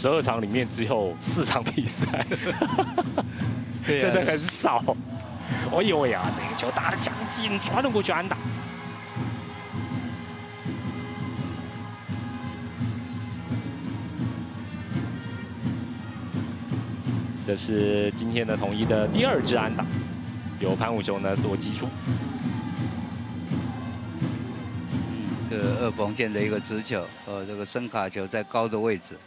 十二场里面只有四场比赛，真的很少。哎呦呀，这个球打得强劲，传了过去安打。这是今天的统一的第二支安打，由潘武雄呢做击出。这二缝线的一个直球，呃，这个深卡球在高的位置。